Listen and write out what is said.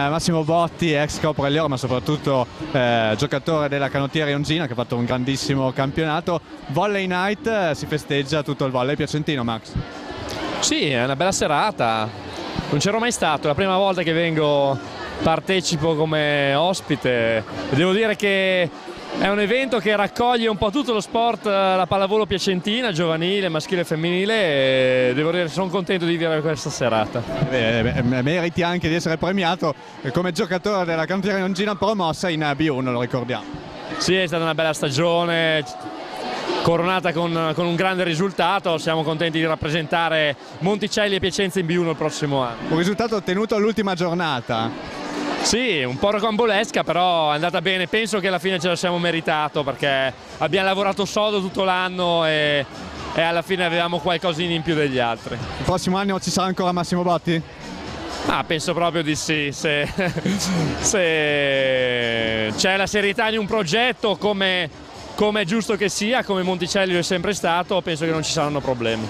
Eh, Massimo Botti, ex Coppa Leone, ma soprattutto eh, giocatore della canottiera Ionzina che ha fatto un grandissimo campionato. Volley Night eh, si festeggia tutto il volley piacentino, Max. Sì, è una bella serata. Non c'ero mai stato, è la prima volta che vengo partecipo come ospite. Devo dire che è un evento che raccoglie un po' tutto lo sport, la pallavolo piacentina, giovanile, maschile e femminile e devo dire che sono contento di vivere questa serata. Eh, eh, meriti anche di essere premiato eh, come giocatore della canottiera Ionzina promossa in B1, lo ricordiamo. Sì, è stata una bella stagione, coronata con, con, un grande risultato, siamo contenti di rappresentare Monticelli e Piacenza in B1 il prossimo anno. Un risultato ottenuto all'ultima giornata. Sì, un po' rocambolesca, però è andata bene. Penso che alla fine ce la siamo meritato perché abbiamo lavorato sodo tutto l'anno e, e alla fine avevamo qualcosina in più degli altri. Il prossimo anno ci sarà ancora Massimo Botti? Ah, penso proprio di sì. Se, se c'è la serietà di un progetto come, come è giusto che sia, come Monticelli lo è sempre stato, penso che non ci saranno problemi.